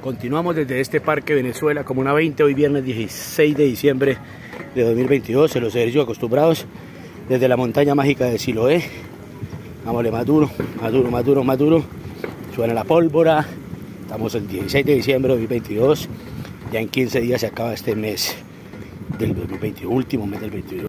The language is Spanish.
Continuamos desde este Parque Venezuela, como una 20, hoy viernes 16 de diciembre de 2022, en los ejercicios acostumbrados desde la montaña mágica de Siloé. Vámonos más duro, más duro, más duro, más duro. Suena la pólvora. Estamos el 16 de diciembre de 2022. Ya en 15 días se acaba este mes del 2021, último mes del 2022.